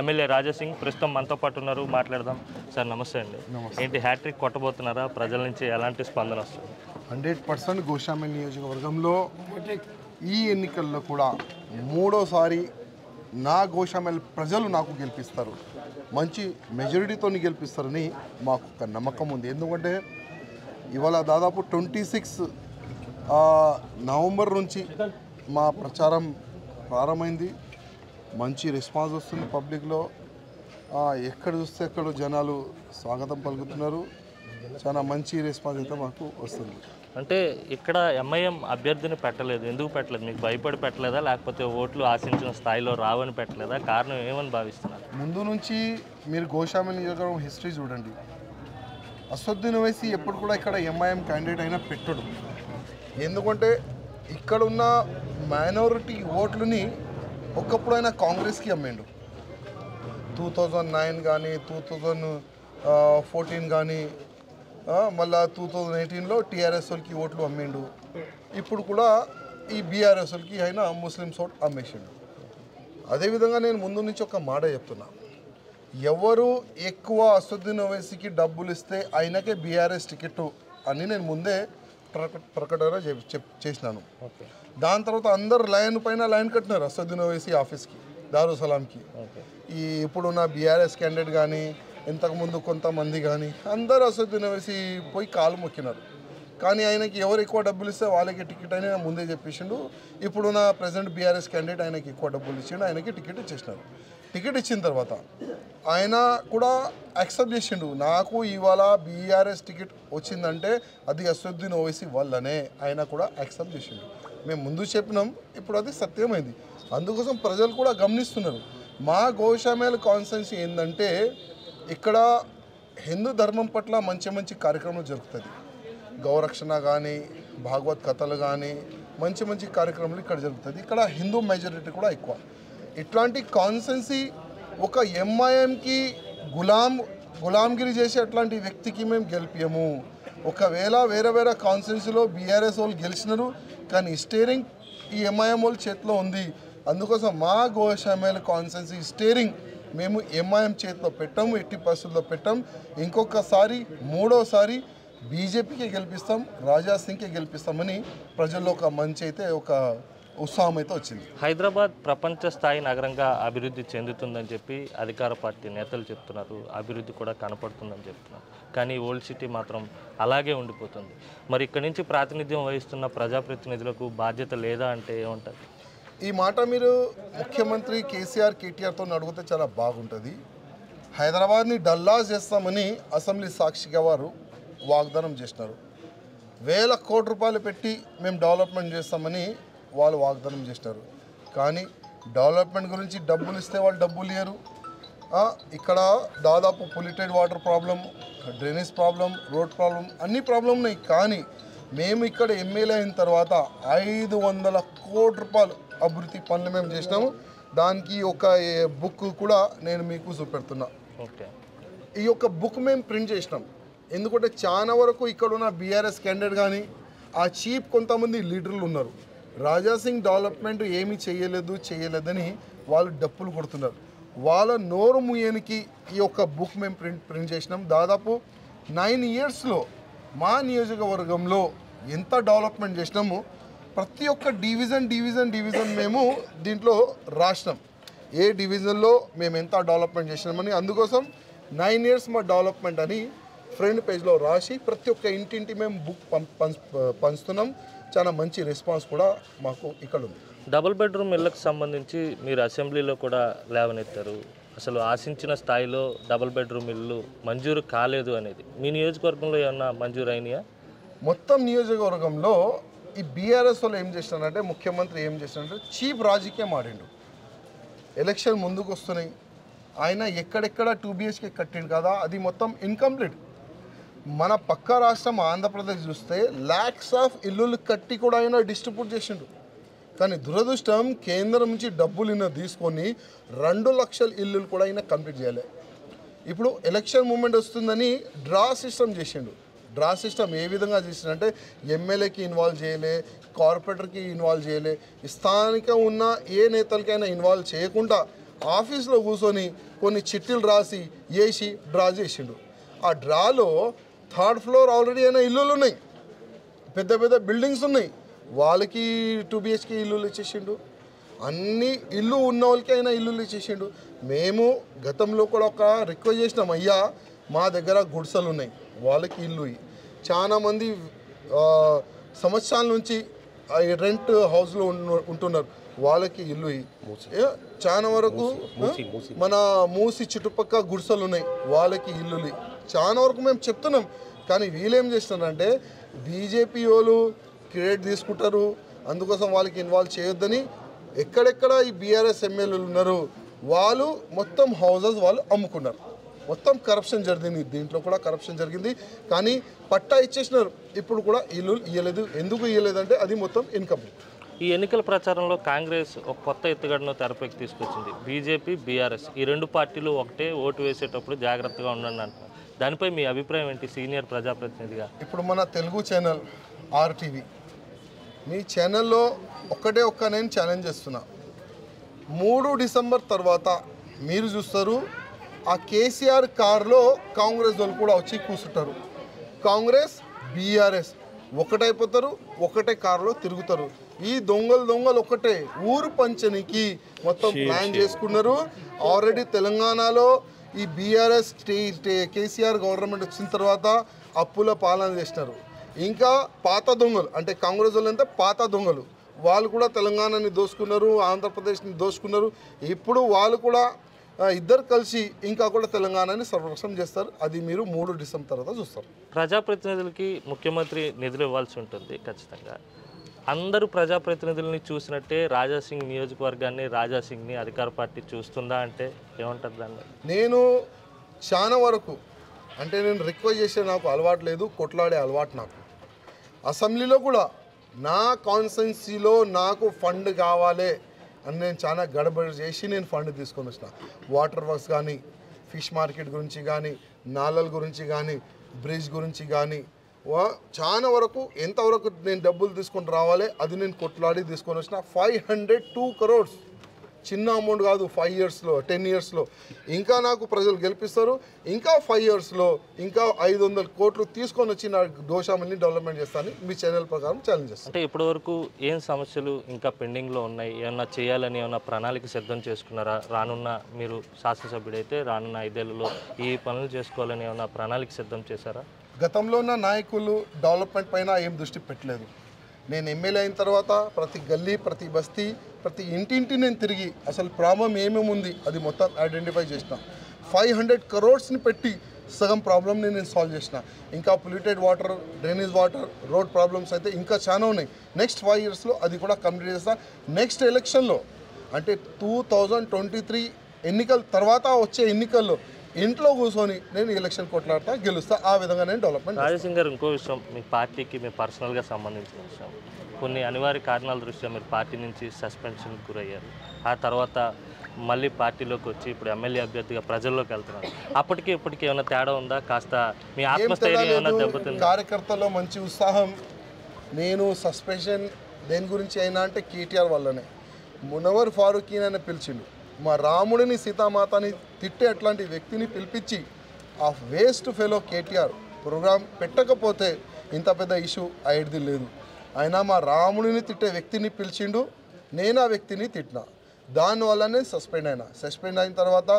MLA Raja Singh ప్రస్తుతం మనతో పాటు ఉన్నారు. మాట్లాడదాం. సార్ నమస్తే అండి. ఏంటి హ్యాట్రిక్ కొట్టబోతున్నారా? ప్రజల నుంచి ఎలాంటి స్పందన వస్తుంది? హండ్రెడ్ పర్సెంట్ గోషామి నియోజకవర్గంలో ఈ ఎన్నికల్లో కూడా మూడోసారి నా గోషామెల్ ప్రజలు నాకు గెలిపిస్తారు. మంచి మెజారిటీతో గెలిపిస్తారని మాకు ఒక నమ్మకం ఉంది. ఎందుకంటే ఇవాళ దాదాపు ట్వంటీ సిక్స్ నవంబర్ నుంచి మా ప్రచారం ప్రారంభమైంది. మంచి రెస్పాన్స్ వస్తుంది పబ్లిక్లో. ఎక్కడ చూస్తే అక్కడ జనాలు స్వాగతం పలుకుతున్నారు. చాలా మంచి రెస్పాన్స్ అయితే మాకు వస్తుంది. అంటే ఇక్కడ ఎంఐఎం అభ్యర్థిని పెట్టలేదు. ఎందుకు పెట్టలేదు? మీకు భయపడి పెట్టలేదా? లేకపోతే ఓట్లు ఆశించిన స్థాయిలో రావని పెట్టలేదా? కారణం ఏమని భావిస్తున్నారు? ముందు నుంచి మీరు గోషామి నియోజకవర్గం హిస్టరీ చూడండి. అసదుద్దీన్ ఓవైసీ ఎప్పుడు కూడా ఇక్కడ ఎంఐఎం క్యాండిడేట్ అయినా పెట్టడు. ఎందుకంటే ఇక్కడ ఉన్న మైనారిటీ ఓట్లని ఒకప్పుడు ఆయన కాంగ్రెస్కి అమ్మిండు. టూ థౌజండ్ నైన్ కానీ టూ థౌజండ్ ఫోర్టీన్ కానీ మళ్ళా టూ థౌజండ్ ఎయిటీన్లో టీఆర్ఎస్ వాళ్ళకి ఓట్లు అమ్మిండు. ఇప్పుడు కూడా ఈ బీఆర్ఎస్ వాళ్ళకి ఆయన ముస్లిమ్స్ ఓట్ అమ్మేసిండు. అదేవిధంగా నేను ముందు నుంచి ఒక మాట చెప్తున్నా. ఎవరు ఎక్కువ అసదుద్దీన్ ఓవైసీకి డబ్బులు ఇస్తే ఆయనకే బీఆర్ఎస్ టికెట్ అని నేను ముందే ప్రకటన చేసినాను. దాని తర్వాత అందరు లైన్ పైన లైన్ కట్టినారు అసదుద్దీన్ ఓవైసీ ఆఫీస్కి దారుసలాంకి. ఈ ఇప్పుడున్న బీఆర్ఎస్ క్యాండిడేట్ కానీ ఇంతకుముందు కొంతమంది కానీ అందరూ అసదుద్దీన్ ఓవైసీ పోయి కాలు మొక్కినారు. కానీ ఆయనకి ఎవరు ఎక్కువ డబ్బులు ఇస్తే వాళ్ళకి టికెట్ అని ముందే చెప్పేసిండు. ఇప్పుడున్న ప్రజెంట్ బీఆర్ఎస్ క్యాండిడేట్ ఆయనకి ఎక్కువ డబ్బులు ఇచ్చిండు ఆయనకి టికెట్ ఇచ్చేసినారు. టికెట్ ఇచ్చిన తర్వాత ఆయన కూడా యాక్సెప్ట్ చేసిండు. నాకు ఇవాళ బీఆర్ఎస్ టికెట్ వచ్చిందంటే అది అసదుద్దీన్ ఓవైసీ వల్లనే ఆయన కూడా యాక్సెప్ట్ చేసిండు. మేము ముందు చెప్పినాం ఇప్పుడు అది సత్యమైంది. అందుకోసం ప్రజలు కూడా గమనిస్తున్నారు. మా గోషామేల్ కాన్సెన్స్ ఏంటంటే ఇక్కడ హిందూ ధర్మం పట్ల మంచి మంచి కార్యక్రమాలు జరుగుతుంది గౌరక్షణ కానీ భాగవత్ కథలు కానీ మంచి మంచి కార్యక్రమాలు ఇక్కడ జరుగుతుంది ఇక్కడ హిందూ మెజారిటీ కూడా ఎక్కువ. ఇట్లాంటి కాన్సెన్సీ ఒక ఎంఐఎంకి గులాం గులాంగిరి చేసే అట్లాంటి వ్యక్తికి మేము గెలిపాము ఒకవేళ వేరే వేరే కాన్స్టిట్యున్సీలో బీఆర్ఎస్ వాళ్ళు గెలిచినారు కానీ స్టేరింగ్ ఈ ఎంఐఎం వాళ్ళ చేతిలో ఉంది. అందుకోసం మా గోషామేల్ కాన్స్టిట్యున్సీ స్టేరింగ్ మేము ఎంఐఎం చేతిలో పెట్టాము ఎట్టి పరిస్థితుల్లో పెట్టాం. ఇంకొకసారి మూడోసారి బీజేపీకి గెలిపిస్తాం రాజాసింగ్కి గెలిపిస్తామని ప్రజల్లో ఒక మంచి అయితే ఒక ఉత్సాహం అయితే వచ్చింది. హైదరాబాద్ ప్రపంచ స్థాయి నగరంగా అభివృద్ధి చెందుతుందని చెప్పి అధికార పార్టీ నేతలు చెప్తున్నారు. అభివృద్ధి కూడా కనపడుతుందని చెప్తున్నారు. కానీ ఓల్డ్ సిటీ మాత్రం అలాగే ఉండిపోతుంది. మరి ఇక్కడి నుంచి ప్రాతినిధ్యం వహిస్తున్న ప్రజాప్రతినిధులకు బాధ్యత లేదా అంటే ఏమంటారు ఈ మాట మీరు ముఖ్యమంత్రి కేసీఆర్ కేటీఆర్తో అడిగితే చాలా బాగుంటుంది. హైదరాబాద్ని డల్లా చేస్తామని అసెంబ్లీ సాక్షిగా వారు వాగ్దానం చేసినారు. వేల కోట్ల రూపాయలు పెట్టి మేము డెవలప్మెంట్ చేస్తామని వాళ్ళు వాగ్దానం చేసినారు కానీ డెవలప్మెంట్ గురించి డబ్బులు ఇస్తే వాళ్ళు డబ్బులు ఆ, ఇక్కడ దాదాపు polluted water problem drainage problem road problem అన్ని ప్రాబ్లం ఉన్నాయి. కానీ మేము ఇక్కడ ఎమ్మెల్యే అయిన తర్వాత ఐదు వందల కోట్ల రూపాయలు అభివృద్ధి పనులు మేము చేసినాము. దానికి ఒక బుక్ కూడా నేను మీకు చూపెడుతున్నా. ఓకే. ఈ యొక్క బుక్ మేము ప్రింట్ చేసినాం. ఎందుకంటే చాలా వరకు ఇక్కడ ఉన్న బీఆర్ఎస్ క్యాండిడేట్ కానీ ఆ చీప్ కొంతమంది లీడర్లు ఉన్నారు. రాజా సింగ్ డెవలప్మెంట్ ఏమీ చేయలేదు చేయలేదని వాళ్ళు డప్పులు కొడుతున్నారు. వాళ్ళ నోరు ముయ్యనికి ఈ యొక్క బుక్ మేము ప్రింట్ ప్రింట్ చేసినాం. దాదాపు నైన్ ఇయర్స్లో మా నియోజకవర్గంలో ఎంత డెవలప్మెంట్ చేసినాము ప్రతి ఒక్క డివిజన్ డివిజన్ డివిజన్ మేము దీంట్లో రాసినాం. ఏ డివిజన్లో మేము ఎంత డెవలప్మెంట్ చేసినామని అందుకోసం నైన్ ఇయర్స్ మా డెవలప్మెంట్ అని ఫ్రంట్ పేజ్లో రాసి ప్రతి ఒక్క ఇంటింటి మేము బుక్ పం- పంచుతున్నాం. చాలా మంచి రెస్పాన్స్ కూడా మాకు ఇక్కడ ఉంది డబుల్ బెడ్రూమ్ ఇళ్ళకు సంబంధించి మీరు అసెంబ్లీలో కూడా లేవనెత్తారు. అసలు ఆశించిన స్థాయిలో డబుల్ బెడ్రూమ్ ఇల్లు మంజూరు కాలేదు అనేది. మీ నియోజకవర్గంలో ఏమన్నా మంజూరు అయినాయా? మొత్తం నియోజకవర్గంలో ఈ బీఆర్ఎస్ వాళ్ళు ఏం చేసినారంటే ముఖ్యమంత్రి ఏం చేసినారంటే చీప్ రాజకీయం ఆడిండు. ఎలక్షన్ ముందుకు వస్తున్నాయి ఆయన ఎక్కడెక్కడ టూ బిహెచ్కే కట్టిండు కదా అది మొత్తం ఇన్కంప్లీట్ మన పక్క రాష్ట్రం ఆంధ్రప్రదేశ్ చూస్తే ల్యాక్స్ ఆఫ్ ఇల్లులు కట్టి కూడా ఆయన డిస్ట్రిబ్యూట్ చేసిండు. కానీ దురదృష్టం కేంద్రం నుంచి డబ్బులు ఈయన తీసుకొని రెండు లక్షల ఇల్లులు కూడా ఆయన కంప్లీట్ చేయలే. ఇప్పుడు ఎలక్షన్ మూమెంట్ వస్తుందని డ్రా సిస్టమ్ చేసిండు. డ్రా సిస్టమ్ ఏ విధంగా చేసిండంటే ఎమ్మెల్యేకి ఇన్వాల్వ్ చేయలే కార్పొరేటర్కి ఇన్వాల్వ్ చేయలే స్థానిక ఉన్న ఏ నేతలకైనా ఇన్వాల్వ్ చేయకుండా ఆఫీస్లో కూర్చొని కొన్ని చిట్టీలు రాసి వేసి డ్రా చేసిండు. ఆ డ్రాలో థర్డ్ ఫ్లోర్ ఆల్రెడీ అయినా ఇల్లులు ఉన్నాయి. పెద్ద పెద్ద బిల్డింగ్స్ ఉన్నాయి. వాళ్ళకి టూ బిహెచ్కే ఇల్లులు ఇచ్చేసిండు. అన్ని ఇల్లు ఉన్న వాళ్ళకి అయినా ఇల్లులు ఇచ్చేసిండు. మేము గతంలో కూడా ఒక రిక్వెస్ట్ చేసినాం అయ్యా మా దగ్గర గుడిసెలు ఉన్నాయి. వాళ్ళకి ఇల్లు చాలామంది సంవత్సరాల నుంచి రెంట్ హౌస్లో ఉంటున్నారు. వాళ్ళకి ఇల్లు చాలా వరకు మన మూసి చుట్టుపక్కల గుడిసెలు ఉన్నాయి వాళ్ళకి ఇల్లులు ఇయ్యి. చాలా వరకు మేము చెప్తున్నాం. కానీ వీళ్ళేం చేస్తున్నారంటే బీజేపీ వాళ్ళు క్రెడిట్ తీసుకుంటారు. అందుకోసం వాళ్ళకి ఇన్వాల్వ్ చేయొద్దని ఎక్కడెక్కడ ఈ బీఆర్ఎస్ ఎమ్మెల్యేలు ఉన్నారు వాళ్ళు మొత్తం హౌజెస్ వాళ్ళు అమ్ముకున్నారు. మొత్తం కరప్షన్ జరిగింది. దీంట్లో కూడా కరప్షన్ జరిగింది. కానీ పట్టా ఇచ్చేసినారు. ఇప్పుడు కూడా ఇల్లు ఇవ్వలేదు ఎందుకు ఇవ్వలేదంటే అది మొత్తం ఇన్కంప్లీట్ ఈ ఎన్నికల ప్రచారంలో కాంగ్రెస్ ఒక కొత్త ఎత్తుగడను తెరపైకి తీసుకొచ్చింది. బీజేపీ బీఆర్ఎస్ ఈ రెండు పార్టీలు ఒకటే ఓటు వేసేటప్పుడు జాగ్రత్తగా ఉండండి అంటున్నారు. దానిపై మీ అభిప్రాయం ఏంటి? సీనియర్ ప్రజాప్రతినిధిగా. ఇప్పుడు మన తెలుగు ఛానల్ ఆర్టీవీ. మీ ఛానల్లో ఒక్కటే ఒక్క నేను ఛాలెంజ్ చేస్తున్నా. మూడు డిసెంబర్ తర్వాత మీరు చూస్తారు ఆ కేసీఆర్ కారులో కాంగ్రెస్ వాళ్ళు కూడా వచ్చి కూర్చుంటారు కాంగ్రెస్ బీఆర్ఎస్ ఒకటైపోతారు ఒకటే కారులో తిరుగుతారు. ఈ దొంగలు దొంగలు ఒకటే ఊరు పంచనికి మొత్తం ప్లాన్ చేసుకున్నారు. ఆల్రెడీ తెలంగాణలో ఈ బీఆర్ఎస్ కేసీఆర్ గవర్నమెంట్ వచ్చిన తర్వాత అప్పుల పాలన చేసినారు. ఇంకా పాత దొంగలు అంటే కాంగ్రెస్ వాళ్ళు అంతా పాత దొంగలు. వాళ్ళు కూడా తెలంగాణని దోసుకున్నారు ఆంధ్రప్రదేశ్ని దోసుకున్నారు. ఇప్పుడు వాళ్ళు కూడా ఇద్దరు కలిసి ఇంకా కూడా తెలంగాణని సర్వనాశనం చేస్తారు. అది మీరు మూడు డిసెంబర్ తర్వాత చూస్తారు. ప్రజాప్రతినిధులకి ముఖ్యమంత్రి నిధులు ఇవ్వాల్సి ఉంటుంది ఖచ్చితంగా. అందరూ ప్రజాప్రతినిధుల్ని చూసినట్టే రాజాసింగ్ నియోజకవర్గాన్ని రాజాసింగ్ని అధికార పార్టీ చూస్తుందా అంటే ఏముంటుంది దాన్ని? నేను చాలా వరకు అంటే నేను రిక్వెస్ట్ చేసే నాకు అలవాటు లేదు కొట్లాడే అలవాటు నాకు. అసెంబ్లీలో కూడా నా కాన్స్టెన్సీలో నాకు ఫండ్ కావాలి అని నేను చాలా గడబడి చేసి నేను ఫండ్ తీసుకొని వచ్చిన. వాటర్ వర్క్స్ కానీ ఫిష్ మార్కెట్ గురించి కానీ నాలల గురించి కానీ బ్రిడ్జ్ గురించి కానీ చాలా వరకు ఎంతవరకు నేను డబ్బులు తీసుకొని రావాలి అది నేను కొట్లాడి తీసుకొని వచ్చిన ఫైవ్ హండ్రెడ్ టూ కరోడ్స్ చిన్న అమౌంట్ కాదు ఫైవ్ ఇయర్స్లో టెన్ ఇయర్స్లో ఇంకా నాకు ప్రజలు గెలిపిస్తారు ఇంకా ఫైవ్ ఇయర్స్లో ఇంకా ఐదు వందల కోట్లు తీసుకొని వచ్చి నా దోషామల్ని డెవలప్మెంట్ చేస్తాను మీ ఛానల్ ప్రకారం ఛాలెంజ్ చేస్తాను అంటే ఇప్పటి వరకు ఏం సమస్యలు ఇంకా పెండింగ్లో ఉన్నాయి? ఏమన్నా చేయాలని ఏమన్నా ప్రణాళిక సిద్ధం చేసుకున్నారా? రానున్న మీరు శాసనసభ్యుడైతే రానున్న ఐదేళ్ళలో ఈ పనులు చేసుకోవాలని ఏమన్నా ప్రణాళిక సిద్ధం చేశారా? గతంలో ఉన్న నాయకులు డెవలప్మెంట్ పైన ఏం దృష్టి పెట్టలేదు. నేను ఎమ్మెల్యే అయిన తర్వాత ప్రతి గల్లీ ప్రతి బస్తీ ప్రతి ఇంటింటి నేను తిరిగి అసలు ప్రాబ్లం ఏమేమి ఉంది అది మొత్తం ఐడెంటిఫై చేసిన. ఫైవ్ హండ్రెడ్ కరోడ్స్ని పెట్టి సగం ప్రాబ్లమ్ని నేను సాల్వ్ చేసిన. ఇంకా polluted water drainage water road problems అయితే ఇంకా చాలా ఉన్నాయి. నెక్స్ట్ ఫైవ్ ఇయర్స్లో అది కూడా కంప్లీట్ చేస్తా. నెక్స్ట్ ఎలక్షన్లో అంటే టూ థౌజండ్ ట్వంటీ త్రీ ఎన్నికల తర్వాత వచ్చే ఎన్నికల్లో ఇంట్లో కూర్చొని నేను ఎలక్షన్ కొట్లాడతా గెలుస్తా ఆ విధంగా నేను డెవలప్మెంట్ రాజసింగ్ గారు ఇంకో విషయం మీ పార్టీకి మీ పర్సనల్గా సంబంధించిన విషయం. కొన్ని అనివార్య కారణాల దృష్ట్యా మీరు పార్టీ నుంచి సస్పెన్షన్కి గురయ్యారు. ఆ తర్వాత మళ్ళీ పార్టీలోకి వచ్చి ఇప్పుడు ఎమ్మెల్యే అభ్యర్థిగా ప్రజల్లోకి వెళ్తున్నారు. అప్పటికి ఇప్పటికి ఏమైనా తేడా ఉందా? కాస్త మీ ఆత్మస్థైర్యం ఏమైనా. దెబ్బతిందా? కార్యకర్తల్లో మంచి ఉత్సాహం. నేను సస్పెన్షన్ దేని గురించి అయినా అంటే కేటీఆర్ వల్లనే. మునవర్ ఫారూఖీన్ అని పిలిచిండు. మా రాముడిని సీతామాతని తిట్టే అట్లాంటి వ్యక్తిని పిలిపించి ఆ వేస్ట్ ఫెలో కేటీఆర్ ప్రోగ్రామ్ పెట్టకపోతే ఇంత పెద్ద ఇష్యూ అయ్యేది లేదు. అయినా మా రాముడిని తిట్టే వ్యక్తిని పిలిచిండు నేను ఆ వ్యక్తిని తిట్టినా. దానివల్లనే సస్పెండ్ అయినా. సస్పెండ్ అయిన తర్వాత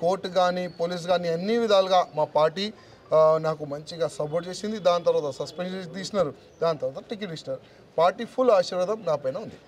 కోర్టు కానీ పోలీస్ కానీ అన్ని విధాలుగా మా పార్టీ నాకు మంచిగా సపోర్ట్ చేసింది. దాని తర్వాత సస్పెండ్ చేసి తీసినారు. దాని తర్వాత టికెట్ ఇచ్చినారు. పార్టీ ఫుల్ ఆశీర్వాదం నా పైన ఉంది.